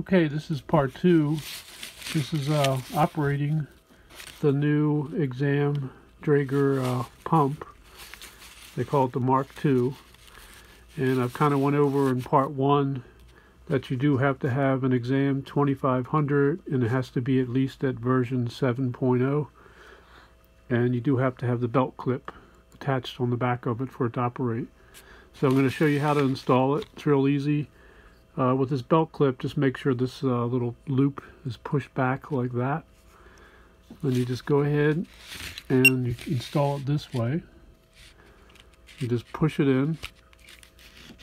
Okay, this is part two. This is uh, operating the new X-am Draeger uh, pump. They call it the Mark II. And I've kind of went over in part one that you do have to have an X-am 2500 and it has to be at least at version 7.0 and you do have to have the belt clip attached on the back of it for it to operate. So I'm going to show you how to install it. It's real easy. Uh, with this belt clip, just make sure this uh, little loop is pushed back like that. Then you just go ahead and you install it this way. You just push it in.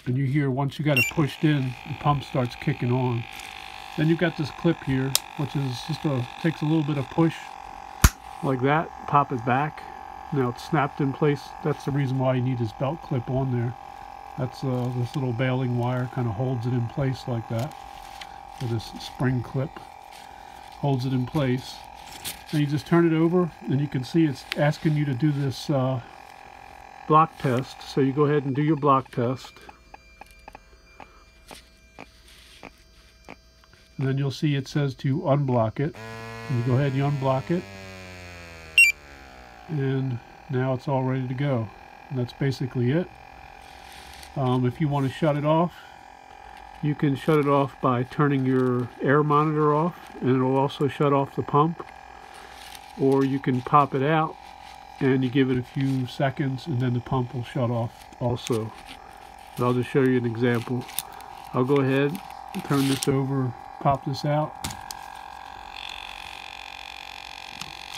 And you hear once you got it pushed in, the pump starts kicking on. Then you've got this clip here, which is just a, takes a little bit of push like that, pop it back. Now it's snapped in place. That's the reason why you need this belt clip on there. That's uh, this little baling wire kind of holds it in place like that. With this spring clip holds it in place. And you just turn it over and you can see it's asking you to do this uh, block test. So you go ahead and do your block test. And then you'll see it says to unblock it. And you go ahead and you unblock it. And now it's all ready to go. And that's basically it. Um, if you want to shut it off, you can shut it off by turning your air monitor off and it'll also shut off the pump. Or you can pop it out and you give it a few seconds and then the pump will shut off also. But I'll just show you an example. I'll go ahead turn this over, pop this out.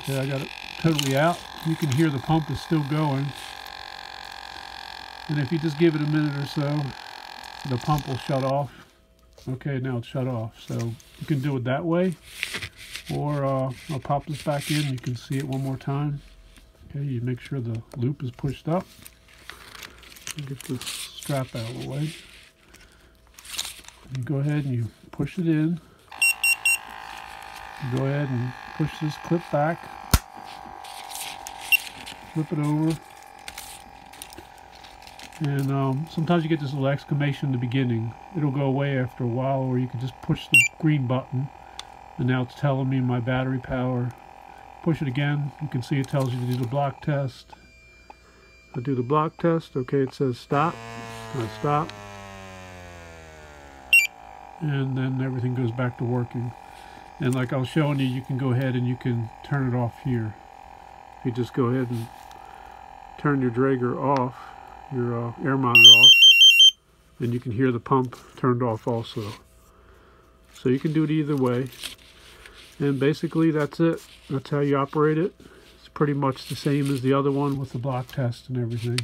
Okay, I got it totally out. You can hear the pump is still going. And if you just give it a minute or so, the pump will shut off. Okay, now it's shut off. So you can do it that way. Or uh, I'll pop this back in. You can see it one more time. Okay, you make sure the loop is pushed up. Get the strap out of the way. You go ahead and you push it in. You go ahead and push this clip back. Flip it over. And um, sometimes you get this little exclamation in the beginning. It'll go away after a while, or you can just push the green button. And now it's telling me my battery power. Push it again. You can see it tells you to do the block test. I do the block test. Okay, it says stop. I stop. And then everything goes back to working. And like I was showing you, you can go ahead and you can turn it off here. You just go ahead and turn your Draeger off your uh, air monitor off and you can hear the pump turned off also. So you can do it either way. And basically that's it. That's how you operate it. It's pretty much the same as the other one with the block test and everything